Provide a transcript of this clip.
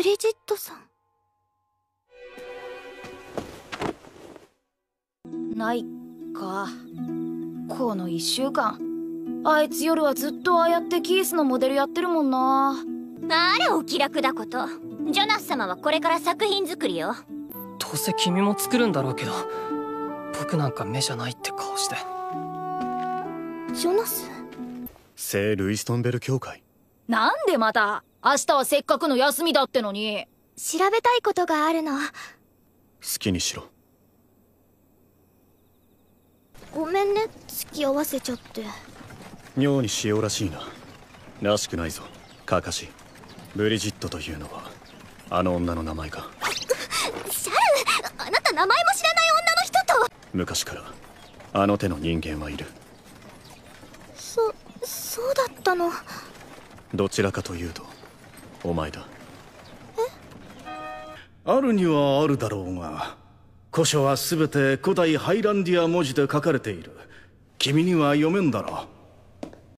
ブリジットさん。ないか。この1週間。あいつ夜はずっとああやってキースのモデルやってるもんな。あれお気楽だこと。ジョナス様はこれから作品作りよ。どうせ君も作るんだろうけど。僕なんか目じゃないって顔して。ジョナス？聖ルイストンベル協会。なんでまた？明日はせっかくの休みだってのに。調べたいことがあるの。好きにしろ。ごめんね。付き合わせちゃって。妙に塩らしいな。らしくないぞ。カカシブリジットというのはあの女の名前か。シャルあなた名前も知らない女の人と昔からあの手の人間はいる。そそうだったの。どちらかというとお前だ。あるにはあるだろうが古書は全て古代ハイランディア文字で書かれている。君には読めんだろう。